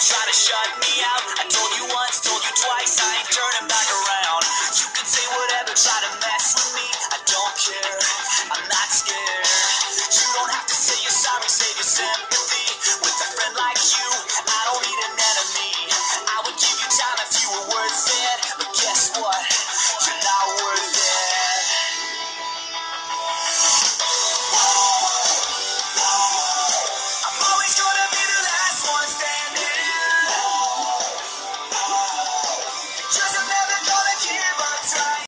try to shut me out? I told you once, told you twice, I ain't turning back around. You can say whatever, try to